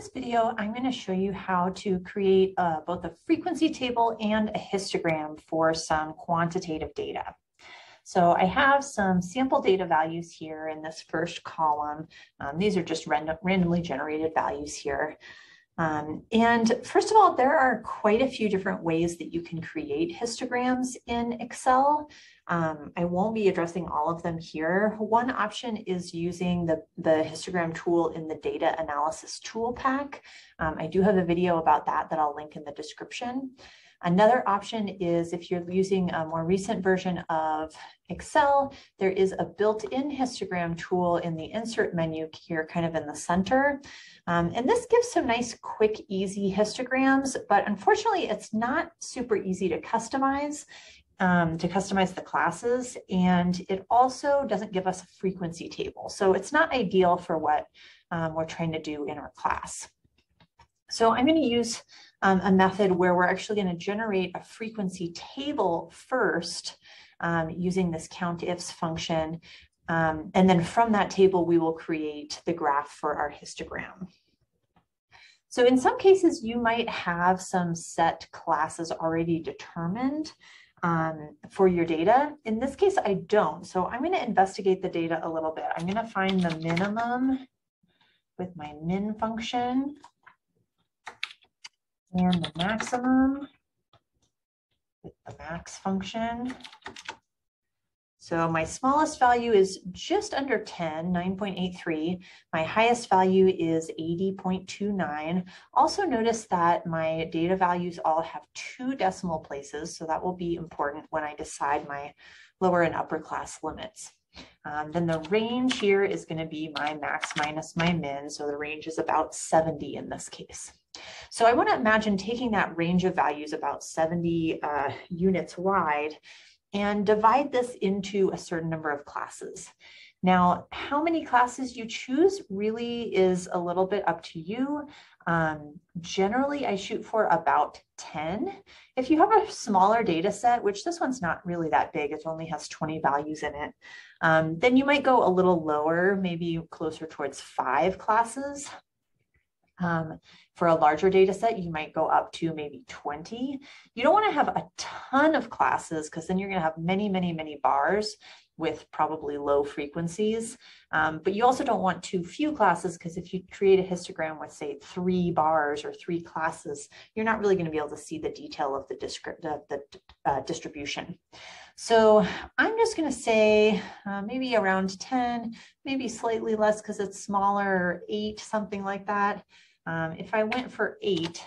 this video, I'm going to show you how to create uh, both a frequency table and a histogram for some quantitative data. So I have some sample data values here in this first column. Um, these are just random, randomly generated values here. Um, and first of all, there are quite a few different ways that you can create histograms in Excel. Um, I won't be addressing all of them here. One option is using the, the histogram tool in the data analysis tool pack. Um, I do have a video about that that I'll link in the description. Another option is if you're using a more recent version of Excel, there is a built-in histogram tool in the insert menu here kind of in the center. Um, and this gives some nice, quick, easy histograms, but unfortunately it's not super easy to customize. Um, to customize the classes and it also doesn't give us a frequency table. So it's not ideal for what um, we're trying to do in our class. So I'm going to use um, a method where we're actually going to generate a frequency table first um, using this countifs function. Um, and then from that table, we will create the graph for our histogram. So in some cases, you might have some set classes already determined um, for your data. In this case, I don't. So I'm going to investigate the data a little bit. I'm going to find the minimum with my min function and the maximum with the max function. So my smallest value is just under 10, 9.83. My highest value is 80.29. Also notice that my data values all have two decimal places, so that will be important when I decide my lower and upper class limits. Um, then the range here is going to be my max minus my min, so the range is about 70 in this case. So I want to imagine taking that range of values about 70 uh, units wide and divide this into a certain number of classes. Now, how many classes you choose really is a little bit up to you. Um, generally, I shoot for about 10. If you have a smaller data set, which this one's not really that big, it only has 20 values in it, um, then you might go a little lower, maybe closer towards five classes. Um, for a larger data set, you might go up to maybe 20. You don't want to have a ton of classes because then you're going to have many, many, many bars with probably low frequencies. Um, but you also don't want too few classes because if you create a histogram with say three bars or three classes, you're not really going to be able to see the detail of the, the, uh, distribution. So I'm just going to say uh, maybe around 10, maybe slightly less because it's smaller, eight, something like that. Um, if I went for eight,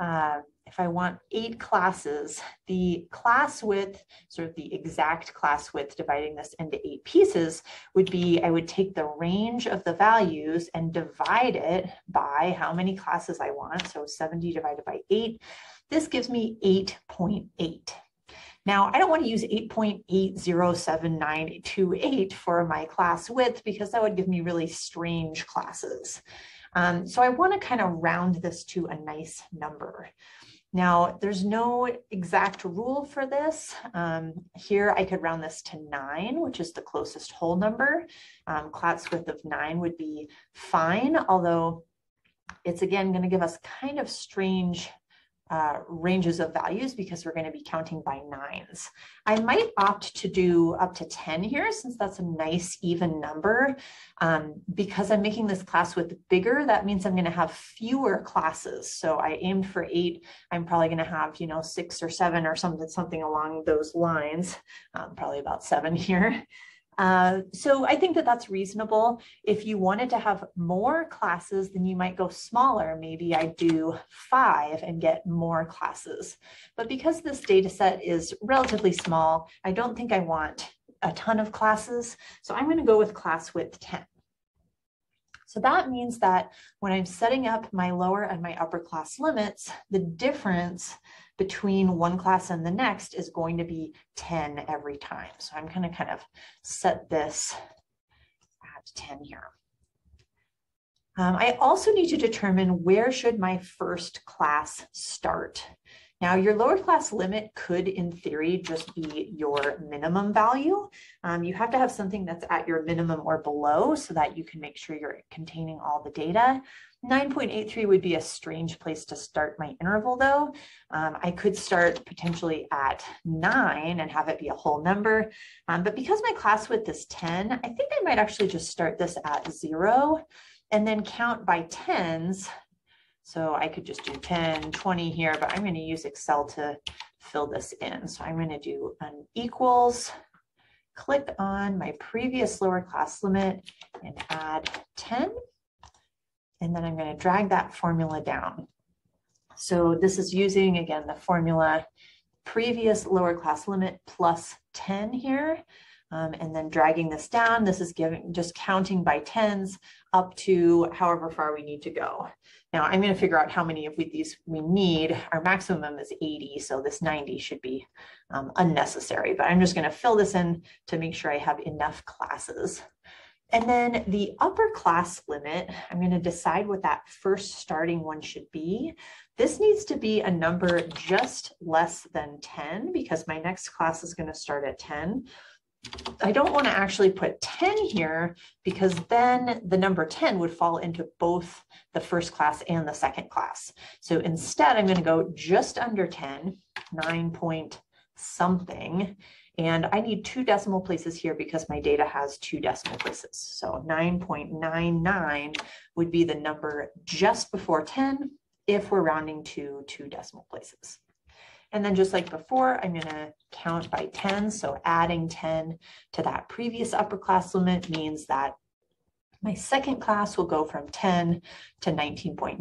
uh, if I want eight classes, the class width, sort of the exact class width, dividing this into eight pieces, would be I would take the range of the values and divide it by how many classes I want. So 70 divided by 8. This gives me 8.8. Now, I don't want to use 8.807928 for my class width because that would give me really strange classes. Um, so I want to kind of round this to a nice number. Now, there's no exact rule for this. Um, here, I could round this to nine, which is the closest whole number. Um, width of nine would be fine, although it's again going to give us kind of strange uh, ranges of values because we're going to be counting by nines. I might opt to do up to 10 here since that's a nice even number. Um, because I'm making this class with bigger, that means I'm going to have fewer classes. So I aimed for eight. I'm probably going to have, you know, six or seven or something, something along those lines, um, probably about seven here. Uh, so I think that that's reasonable. If you wanted to have more classes, then you might go smaller. Maybe I do five and get more classes. But because this data set is relatively small, I don't think I want a ton of classes. So I'm going to go with class width 10. So that means that when I'm setting up my lower and my upper class limits, the difference between one class and the next is going to be 10 every time. So I'm going to kind of set this at 10 here. Um, I also need to determine where should my first class start. Now your lower class limit could in theory just be your minimum value. Um, you have to have something that's at your minimum or below so that you can make sure you're containing all the data. 9.83 would be a strange place to start my interval though. Um, I could start potentially at nine and have it be a whole number. Um, but because my class width is 10, I think I might actually just start this at zero and then count by tens. So I could just do 10, 20 here, but I'm gonna use Excel to fill this in. So I'm gonna do an equals, click on my previous lower class limit and add 10 and then I'm going to drag that formula down. So this is using, again, the formula previous lower class limit plus 10 here, um, and then dragging this down. This is giving just counting by tens up to however far we need to go. Now I'm going to figure out how many of these we need. Our maximum is 80, so this 90 should be um, unnecessary, but I'm just going to fill this in to make sure I have enough classes. And then the upper class limit, I'm going to decide what that first starting one should be. This needs to be a number just less than 10 because my next class is going to start at 10. I don't want to actually put 10 here because then the number 10 would fall into both the first class and the second class. So instead, I'm going to go just under 10, 9 point something, and I need two decimal places here because my data has two decimal places. So 9.99 would be the number just before 10 if we're rounding to two decimal places. And then just like before, I'm gonna count by 10. So adding 10 to that previous upper class limit means that my second class will go from 10 to 19.9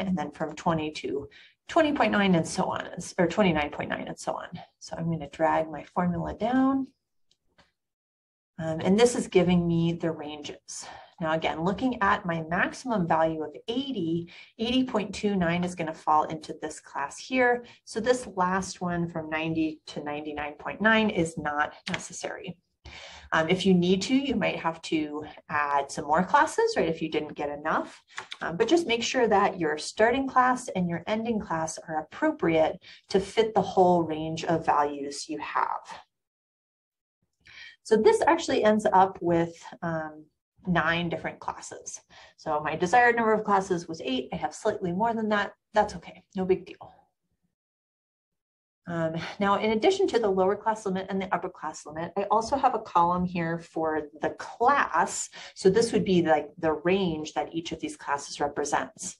and then from 20 to 20.9 and so on, or 29.9 and so on. So I'm going to drag my formula down. Um, and this is giving me the ranges. Now again, looking at my maximum value of 80, 80.29 is going to fall into this class here. So this last one from 90 to 99.9 is not necessary. Um, if you need to, you might have to add some more classes, right, if you didn't get enough. Um, but just make sure that your starting class and your ending class are appropriate to fit the whole range of values you have. So this actually ends up with um, nine different classes. So my desired number of classes was eight. I have slightly more than that. That's okay, no big deal. Um, now, in addition to the lower class limit and the upper class limit, I also have a column here for the class. So this would be like the range that each of these classes represents.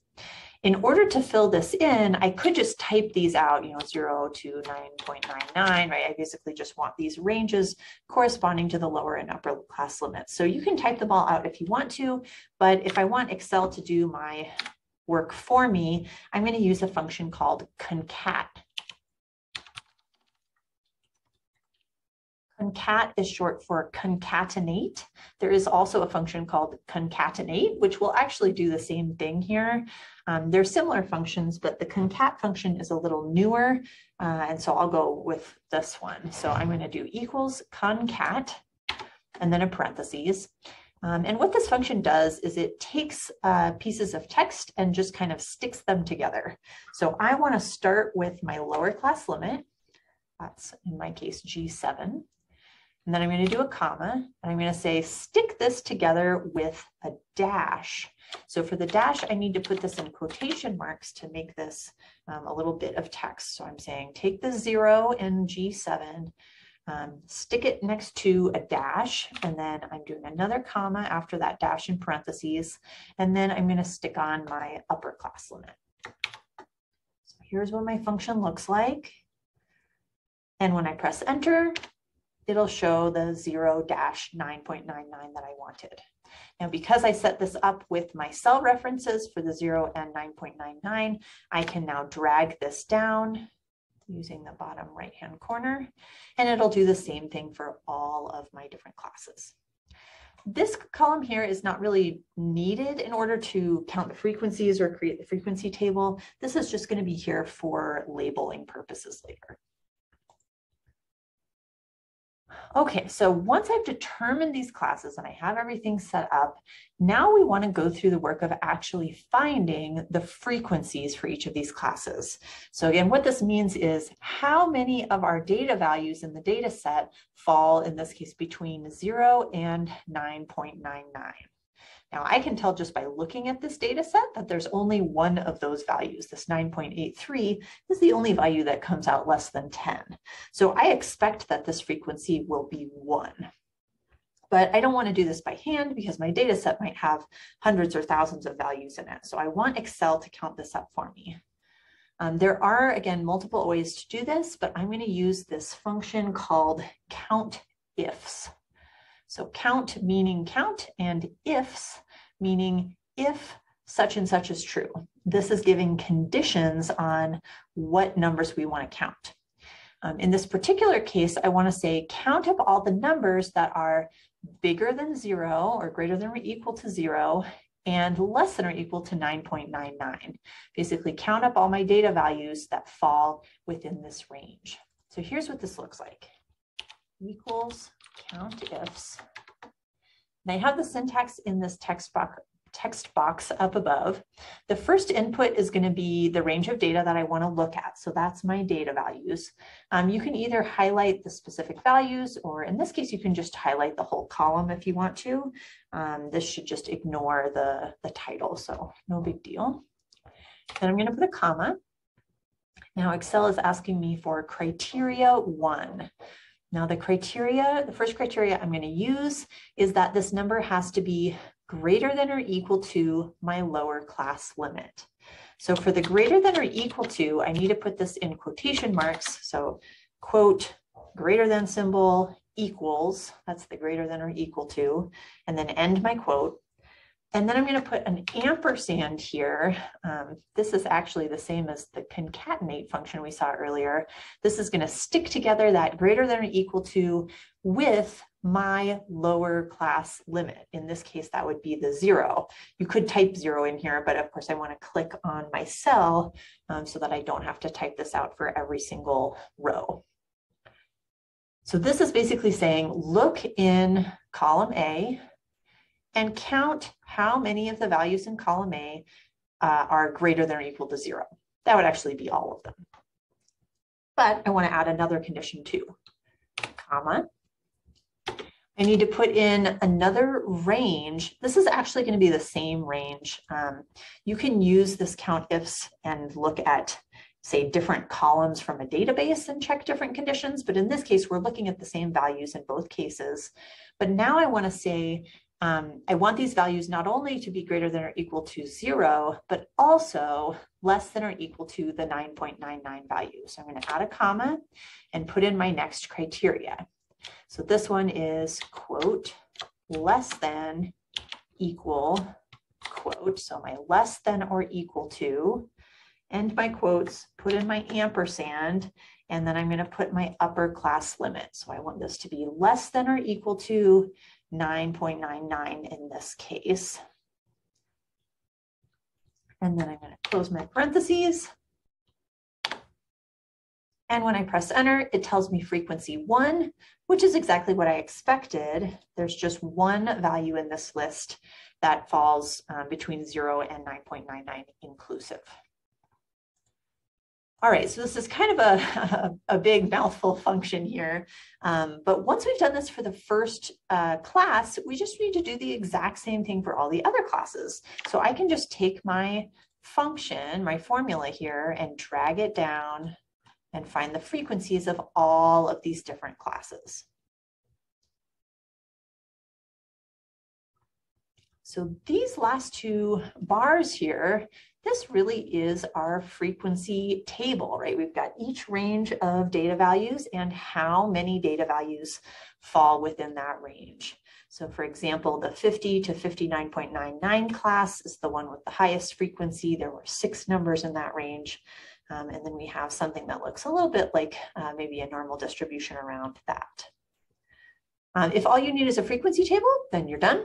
In order to fill this in, I could just type these out, you know, 0 to 9.99, right? I basically just want these ranges corresponding to the lower and upper class limits. So you can type them all out if you want to, but if I want Excel to do my work for me, I'm going to use a function called concat. Concat is short for concatenate. There is also a function called concatenate, which will actually do the same thing here. Um, they're similar functions, but the concat function is a little newer. Uh, and so I'll go with this one. So I'm going to do equals concat and then a parentheses. Um, and what this function does is it takes uh, pieces of text and just kind of sticks them together. So I want to start with my lower class limit. That's in my case G7. And then I'm going to do a comma and I'm going to say stick this together with a dash. So for the dash, I need to put this in quotation marks to make this um, a little bit of text. So I'm saying take the zero in G7, um, stick it next to a dash, and then I'm doing another comma after that dash in parentheses, and then I'm going to stick on my upper class limit. So here's what my function looks like. And when I press enter, it'll show the 0-9.99 that I wanted. Now, because I set this up with my cell references for the 0 and 9.99, I can now drag this down using the bottom right-hand corner, and it'll do the same thing for all of my different classes. This column here is not really needed in order to count the frequencies or create the frequency table. This is just going to be here for labeling purposes later. Okay, so once I've determined these classes and I have everything set up, now we want to go through the work of actually finding the frequencies for each of these classes. So again, what this means is how many of our data values in the data set fall, in this case, between 0 and 9.99. Now I can tell just by looking at this data set that there's only one of those values. This 9.83 is the only value that comes out less than 10. So I expect that this frequency will be one. But I don't want to do this by hand because my data set might have hundreds or thousands of values in it. So I want Excel to count this up for me. Um, there are, again, multiple ways to do this, but I'm going to use this function called count ifs. So count meaning count and ifs meaning if such and such is true. This is giving conditions on what numbers we want to count. Um, in this particular case, I want to say count up all the numbers that are bigger than zero or greater than or equal to zero and less than or equal to 9.99. Basically count up all my data values that fall within this range. So here's what this looks like. Equals count ifs I have the syntax in this text box, text box up above. The first input is going to be the range of data that I want to look at. So that's my data values. Um, you can either highlight the specific values, or in this case, you can just highlight the whole column if you want to. Um, this should just ignore the, the title, so no big deal. Then I'm going to put a comma. Now Excel is asking me for criteria one. Now the criteria, the first criteria I'm going to use is that this number has to be greater than or equal to my lower class limit. So for the greater than or equal to, I need to put this in quotation marks. So quote, greater than symbol equals, that's the greater than or equal to, and then end my quote. And then I'm going to put an ampersand here. Um, this is actually the same as the concatenate function we saw earlier. This is going to stick together that greater than or equal to with my lower class limit. In this case, that would be the zero. You could type zero in here, but of course I want to click on my cell um, so that I don't have to type this out for every single row. So this is basically saying, look in column A, and count how many of the values in column A uh, are greater than or equal to zero. That would actually be all of them. But I want to add another condition too, comma. I need to put in another range. This is actually going to be the same range. Um, you can use this count ifs and look at say different columns from a database and check different conditions. But in this case, we're looking at the same values in both cases. But now I want to say um, I want these values not only to be greater than or equal to zero, but also less than or equal to the 9.99 value. So I'm going to add a comma and put in my next criteria. So this one is quote, less than equal quote. So my less than or equal to, end my quotes, put in my ampersand, and then I'm going to put my upper class limit. So I want this to be less than or equal to 9.99 in this case. And then I'm going to close my parentheses. And when I press enter, it tells me frequency one, which is exactly what I expected. There's just one value in this list that falls um, between zero and 9.99 inclusive. All right, so this is kind of a, a, a big mouthful function here. Um, but once we've done this for the first uh, class, we just need to do the exact same thing for all the other classes. So I can just take my function, my formula here, and drag it down and find the frequencies of all of these different classes. So these last two bars here, this really is our frequency table, right? We've got each range of data values and how many data values fall within that range. So for example, the 50 to 59.99 class is the one with the highest frequency. There were six numbers in that range. Um, and then we have something that looks a little bit like uh, maybe a normal distribution around that. Um, if all you need is a frequency table, then you're done.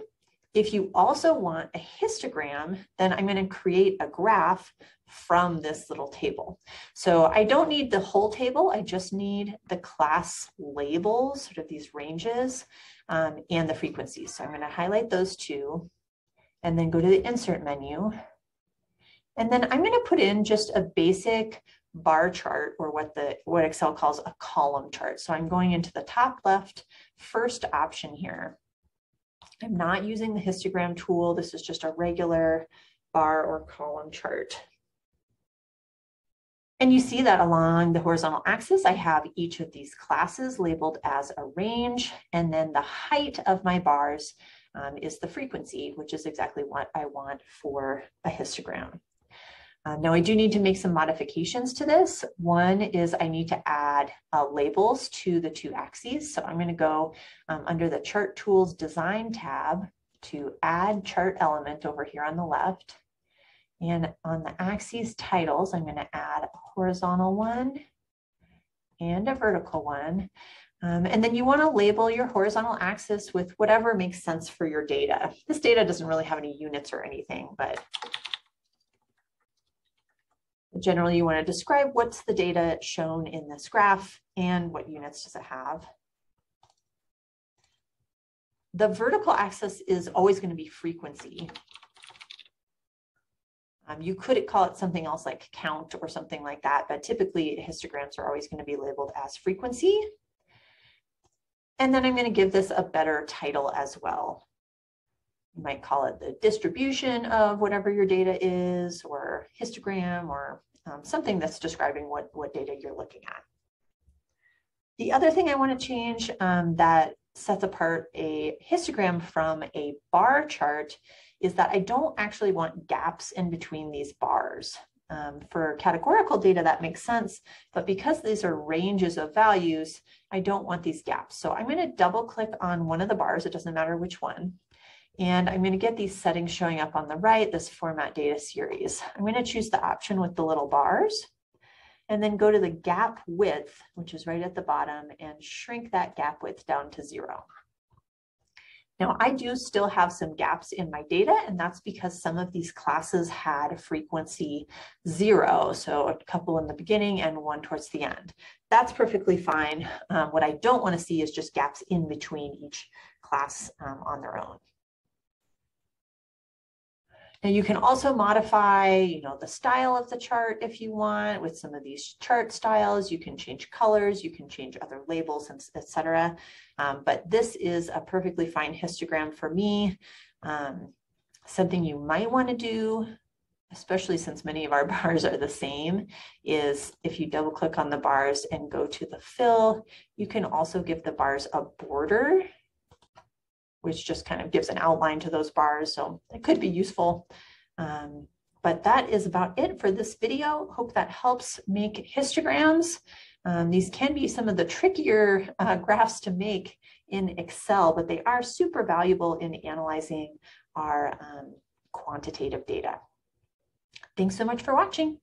If you also want a histogram, then I'm going to create a graph from this little table. So I don't need the whole table, I just need the class labels, sort of these ranges, um, and the frequencies. So I'm going to highlight those two and then go to the insert menu. And then I'm going to put in just a basic bar chart or what the what Excel calls a column chart. So I'm going into the top left first option here. I'm not using the histogram tool. This is just a regular bar or column chart. And you see that along the horizontal axis, I have each of these classes labeled as a range, and then the height of my bars um, is the frequency, which is exactly what I want for a histogram. Uh, now I do need to make some modifications to this. One is I need to add uh, labels to the two axes. So I'm going to go um, under the Chart Tools Design tab to add chart element over here on the left. And on the axes titles, I'm going to add a horizontal one and a vertical one. Um, and then you want to label your horizontal axis with whatever makes sense for your data. This data doesn't really have any units or anything, but Generally, you want to describe what's the data shown in this graph and what units does it have. The vertical axis is always going to be frequency. Um, you could call it something else like count or something like that, but typically histograms are always going to be labeled as frequency. And then I'm going to give this a better title as well. You might call it the distribution of whatever your data is or histogram or um, something that's describing what, what data you're looking at. The other thing I want to change um, that sets apart a histogram from a bar chart is that I don't actually want gaps in between these bars. Um, for categorical data, that makes sense, but because these are ranges of values, I don't want these gaps. So I'm going to double click on one of the bars, it doesn't matter which one, and I'm going to get these settings showing up on the right, this format data series. I'm going to choose the option with the little bars and then go to the gap width, which is right at the bottom, and shrink that gap width down to zero. Now, I do still have some gaps in my data, and that's because some of these classes had a frequency zero, so a couple in the beginning and one towards the end. That's perfectly fine. Um, what I don't want to see is just gaps in between each class um, on their own. And you can also modify, you know, the style of the chart if you want with some of these chart styles. You can change colors, you can change other labels, and etc. Um, but this is a perfectly fine histogram for me. Um, something you might want to do, especially since many of our bars are the same, is if you double click on the bars and go to the fill, you can also give the bars a border which just kind of gives an outline to those bars. So it could be useful. Um, but that is about it for this video. Hope that helps make histograms. Um, these can be some of the trickier uh, graphs to make in Excel, but they are super valuable in analyzing our um, quantitative data. Thanks so much for watching.